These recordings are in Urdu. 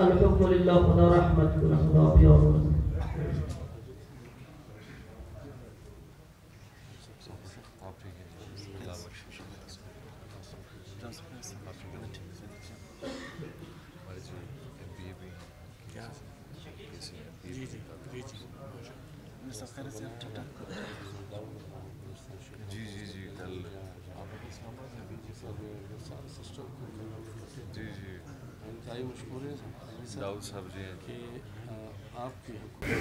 الحكم لله خدا رحمت کنه خدا بیامرزه جی جی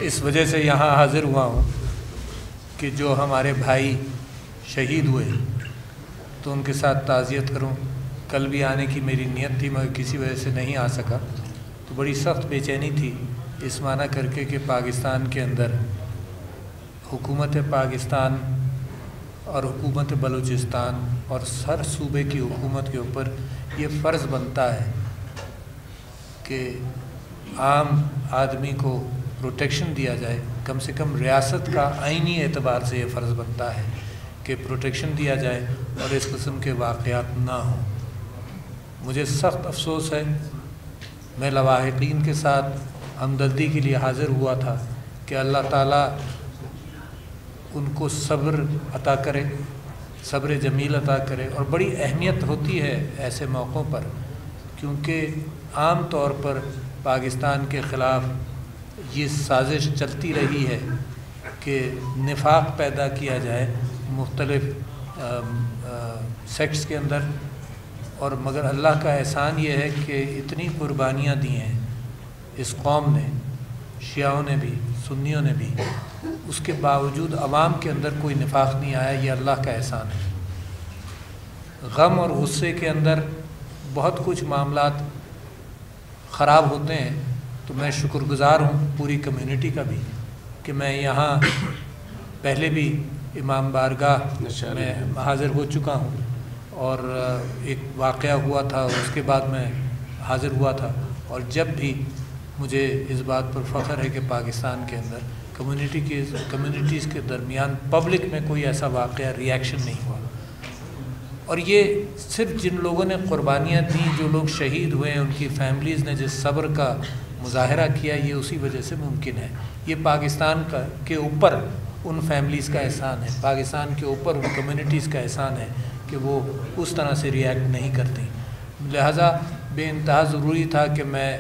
اس وجہ سے یہاں حاضر ہوا ہوں کہ جو ہمارے بھائی شہید ہوئے تو ان کے ساتھ تعزیت کروں۔ کل بھی آنے کی میری نیت تھی مگر کسی وجہ سے نہیں آ سکا۔ تو بڑی سخت بے چینی تھی۔ اس معنی کر کے کہ پاکستان کے اندر حکومت پاکستان اور حکومت بلوچستان اور ہر صوبے کی حکومت کے اوپر یہ فرض بنتا ہے۔ کہ عام آدمی کو پروٹیکشن دیا جائے، کم سے کم ریاست کا آئینی اعتبار سے یہ فرض بنتا ہے کہ پروٹیکشن دیا جائے اور اس قسم کے واقعات نہ ہوں۔ مجھے سخت افسوس ہے، میں لواحقین کے ساتھ ہمدردی کے لیے حاضر ہوا تھا کہ اللہ تعالیٰ ان کو صبر عطا کرے، صبر جمیل عطا کرے اور بڑی اہمیت ہوتی ہے ایسے موقعوں پر۔ کیونکہ عام طور پر پاکستان کے خلاف یہ سازش چلتی رہی ہے کہ نفاق پیدا کیا جائے مختلف سیکٹس کے اندر۔ اور مگر اللہ کا احسان یہ ہے کہ اتنی قربانیاں دی ہیں اس قوم نے، شیعوں نے بھی، سنیوں نے بھی۔ اس کے باوجود عوام کے اندر کوئی نفاق نہیں آیا، یہ اللہ کا احسان ہے۔ غم اور غصے کے اندر بہت کچھ معاملات خراب ہوتے ہیں تو میں شکر گزار ہوں پوری کمیونٹی کا بھی کہ میں یہاں پہلے بھی امام بارگاہ میں حاضر ہو چکا ہوں اور ایک واقعہ ہوا تھا اس کے بعد میں حاضر ہوا تھا۔ اور جب بھی مجھے اس بات پر فخر ہے کہ پاکستان کے اندر کمیونٹی کے کمیونٹیز کے درمیان پبلک میں کوئی ایسا واقعہ ریاکشن نہیں ہوا۔ اور یہ صرف جن لوگوں نے قربانیاں دیں، جو لوگ شہید ہوئے ہیں، ان کی فیملیز نے جس صبر کا مظاہرہ کیا، یہ اسی وجہ سے ممکن ہے۔ یہ پاکستان کا کے اوپر ان فیملیز کا احسان ہے۔ پاکستان کے اوپر ان کمیونٹیز کا احسان ہے کہ وہ اس طرح سے ریئیکٹ نہیں کرتی لہٰذا بے انتہا ضروری تھا کہ میں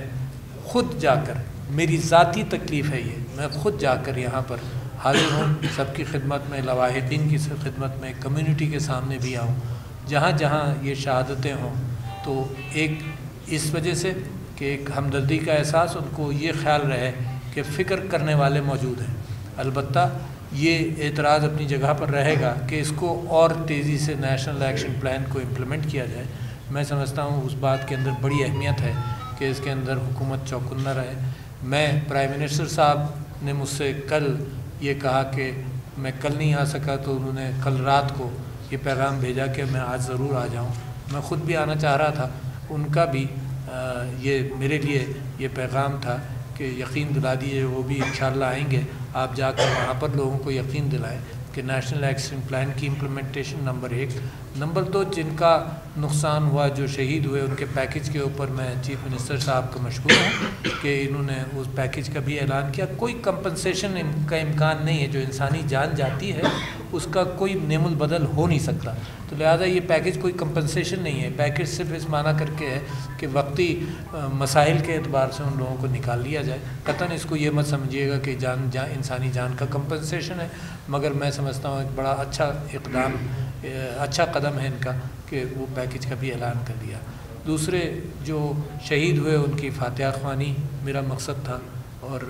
خود جا کر، میری ذاتی تکلیف ہے یہ، میں خود جا کر یہاں پر حاضر ہوں۔ سب کی خدمت میں، لواحدین کی خدمت میں کمیونٹی کے سامنے بھی آؤں۔ جہاں جہاں یہ شہادتیں ہوں، تو ایک اس وجہ سے کہ ایک ہمدردی کا احساس ان کو یہ خیال رہے کہ فکر کرنے والے موجود ہیں۔ البتہ یہ اعتراض اپنی جگہ پر رہے گا کہ اس کو اور تیزی سے نیشنل ایکشن پلان کو امپلیمنٹ کیا جائے۔ میں سمجھتا ہوں اس بات کے اندر بڑی اہمیت ہے کہ اس کے اندر حکومت چوکن نہ رہے۔ میں پرائم منسٹر صاحب نے مجھ سے کل یہ کہا کہ میں کل نہیں آ سکا تو انہوں نے کل رات کو یہ پیغام بھیجا کہ میں آج ضرور آ جاؤں۔ میں خود بھی آنا چاہ رہا تھا۔ ان کا بھی یہ میرے لیے یہ پیغام تھا کہ یقین دلا دیجیے وہ بھی انشاءاللہ آئیں گے۔ آپ جا کر وہاں پر لوگوں کو یقین دلائیں کہ نیشنل ایکشن پلان کی امپلیمنٹیشن نمبر ایک۔ نمبر دو، جن کا نقصان ہوا، جو شہید ہوئے، ان کے پیکج کے اوپر میں چیف منسٹر صاحب کا مشکور ہوں کہ انہوں نے اس پیکج کا بھی اعلان کیا۔ کوئی کمپنسیشن کا امکان نہیں ہے۔ جو انسانی جان جاتی ہے اس کا کوئی نیم البدل ہو نہیں سکتا۔ تو لہٰذا یہ پیکج کوئی کمپنسیشن نہیں ہے۔ پیکج صرف اس معنی کر کے ہے کہ وقتی مسائل کے اعتبار سے ان لوگوں کو نکال لیا جائے۔ قطن اس کو یہ مت سمجھیے گا کہ جان جان، انسانی جان کا کمپنسیشن ہے۔ مگر میں سمجھتا ہوں ایک بڑا اچھا اقدام اچھا قدم ہے ان کا کہ وہ پیکج کا بھی اعلان کر دیا۔ دوسرے، جو شہید ہوئے ان کی فاتحہ خوانی میرا مقصد تھا اور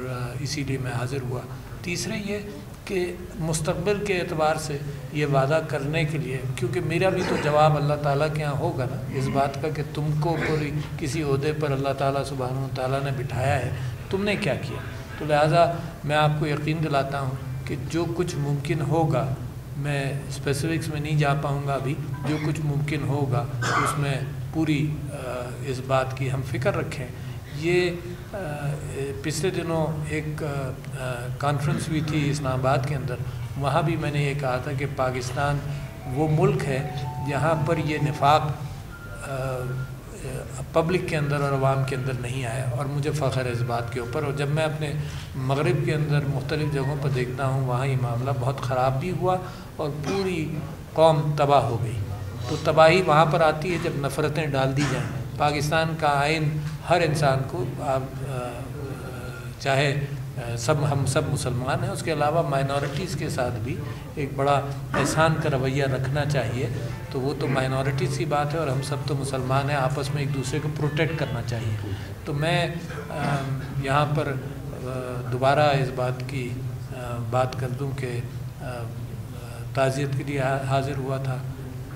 اسی لیے میں حاضر ہوا۔ تیسرے یہ کہ مستقبل کے اعتبار سے یہ وعدہ کرنے کے لیے، کیونکہ میرا بھی تو جواب اللہ تعالیٰ کے یہاں ہوگا نا۔ اس بات کا کہ تم کو کوئی کسی عہدے پر اللہ تعالیٰ سبحانہ و تعالیٰ نے بٹھایا ہے، تم نے کیا کیا؟ تو لہٰذا میں آپ کو یقین دلاتا ہوں کہ جو کچھ ممکن ہوگا، میں اسپیسیفکس میں نہیں جا پاؤں گا ابھی، جو کچھ ممکن ہوگا، اس میں پوری اس بات کی ہم فکر رکھیں۔ یہ پچھلے دنوں ایک کانفرنس ہوئی تھی اسلام آباد کے اندر، وہاں بھی میں نے یہ کہا تھا کہ پاکستان وہ ملک ہے جہاں پر یہ نفاق پبلک کے اندر اور عوام کے اندر نہیں آیا اور مجھے فخر ہے اس بات کے اوپر۔ اور جب میں اپنے مغرب کے اندر مختلف جگہوں پر دیکھتا ہوں، وہاں یہ معاملہ بہت خراب بھی ہوا اور پوری قوم تباہ ہو گئی۔ تو تباہی وہاں پر آتی ہے جب نفرتیں ڈال دی جائیں۔ پاکستان کا آئین ہر انسان کو، آپ چاہے سب ہم سب مسلمان ہیں، اس کے علاوہ مائنورٹیز کے ساتھ بھی ایک بڑا احسان کا رویہ رکھنا چاہیے۔ تو وہ تو مائنورٹیز کی بات ہے اور ہم سب تو مسلمان ہیں، آپس میں ایک دوسرے کو پروٹیکٹ کرنا چاہیے۔ تو میں یہاں پر دوبارہ اس بات کی بات کر دوں کہ تعزیت کے لیے حاضر ہوا تھا۔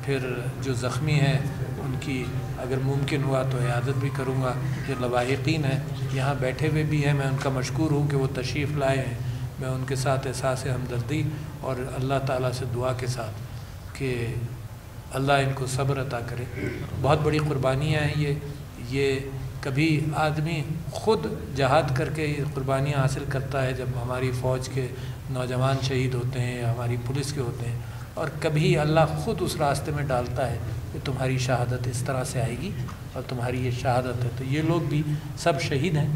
پھر جو زخمی ہیں ان کی اگر ممکن ہوا تو عیادت بھی کروں گا۔ جو لواحقین ہیں، یہاں بیٹھے ہوئے بھی ہیں۔ میں ان کا مشکور ہوں کہ وہ تشریف لائے ہیں۔ میں ان کے ساتھ احساس ہمدردی اور اللہ تعالیٰ سے دعا کے ساتھ کہ اللہ ان کو صبر عطا کرے۔ بہت بڑی قربانیاں ہیں یہ۔ یہ کبھی آدمی خود جہاد کر کے یہ قربانیاں حاصل کرتا ہے جب ہماری فوج کے نوجوان شہید ہوتے ہیں یا ہماری پولیس کے ہوتے ہیں اور کبھی اللہ خود اس راستے میں ڈالتا ہے۔ کہ تمہاری شہادت اس طرح سے آئے گی اور تمہاری یہ شہادت ہے۔ تو یہ لوگ بھی سب شہید ہیں۔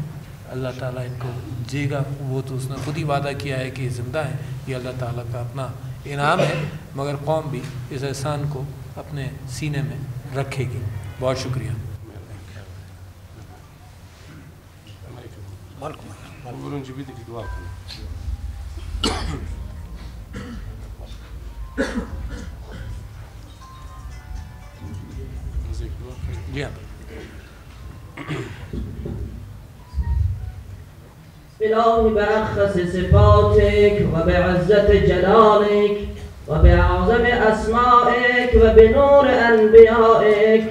اللہ تعالیٰ ان کو جے گا۔ وہ تو اس نے خود ہی وعدہ کیا ہے کہ یہ زندہ ہیں۔ یہ اللہ تعالیٰ کا اپنا انعام ہے۔ مگر قوم بھی اس احسان کو اپنے سینے میں رکھے گی۔ بہت شکریہ۔ جی ہاں إلهي بأخص صفاتك وبعزة جلالك وبأعظم أسمائك وبنور أنبيائك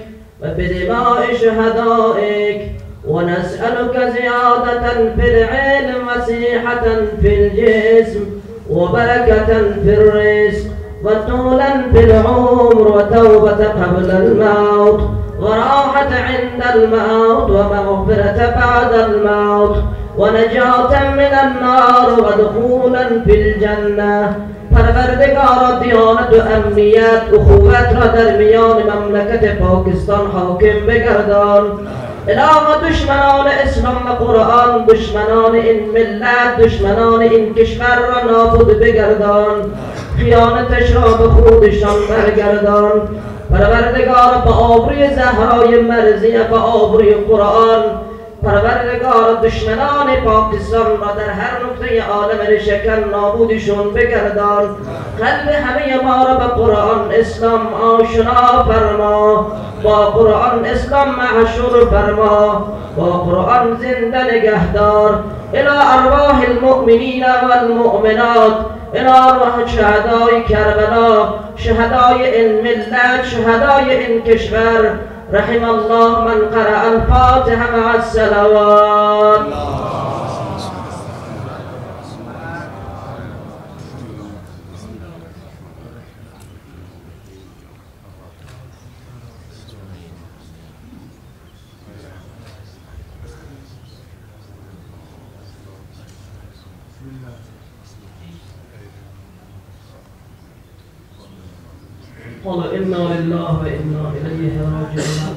وبدماء شهدائك ونسألك زيادة في العلم وسيحة في الجسم وبركة في الرزق وطولا في العمر وتوبة قبل الموت وراحة عند الموت ومغفرة بعد الموت ونجاة من النار ودخولا في الجنة. پروردگار دیانت و امنیت اخوت را در میان مملکت پاکستان حاکم بگردان. الهی دشمنان اسلام و قرآن دشمنان این ملت دشمنان این کشور را نابود بگردان. خیانتش را به خودشان برگردان. پروردگار به آبروی زهرای مرزیه به آبروی قرآن. پروردگار دشمنان پاکستان را در هر نقطه عالم شکل نابودشون بگردان. قلب همه ما را به قرآن اسلام آشنا فرما. با قرآن اسلام معشور فرما. با قرآن زنده نگهدار. إلى ارواح المؤمنین والمؤمنات. إلى ارواح شهدای کربلا شهدای این ملت شهدای این کشور رحم الله من قرأ الفاتحة مع السلوات قال إنا لله وإنا إليه راجعون.